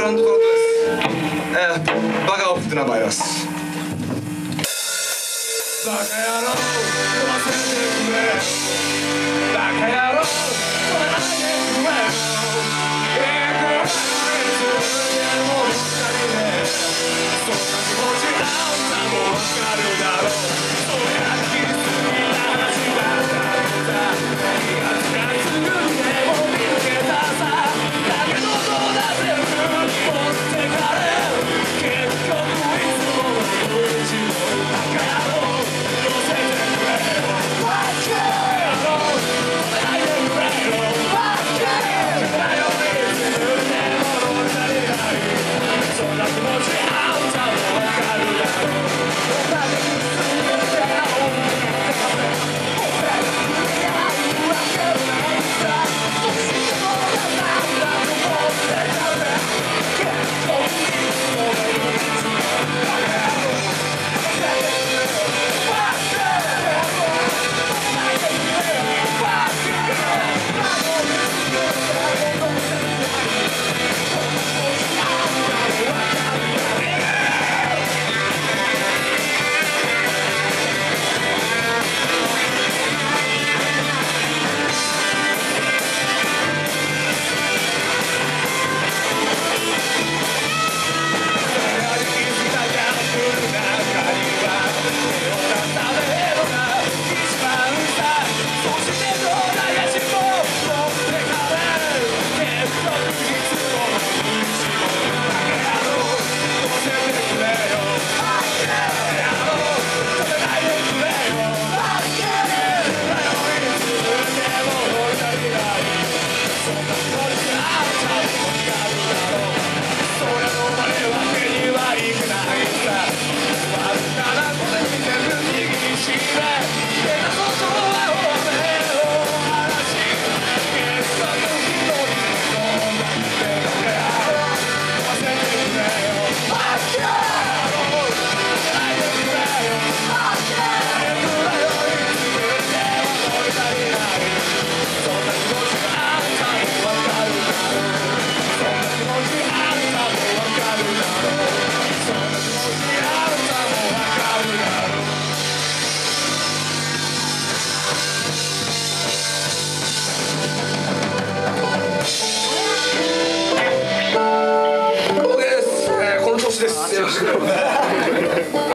ランドトラットです。えー、バカオフって名前です。バカ野郎忘れてくれ seu.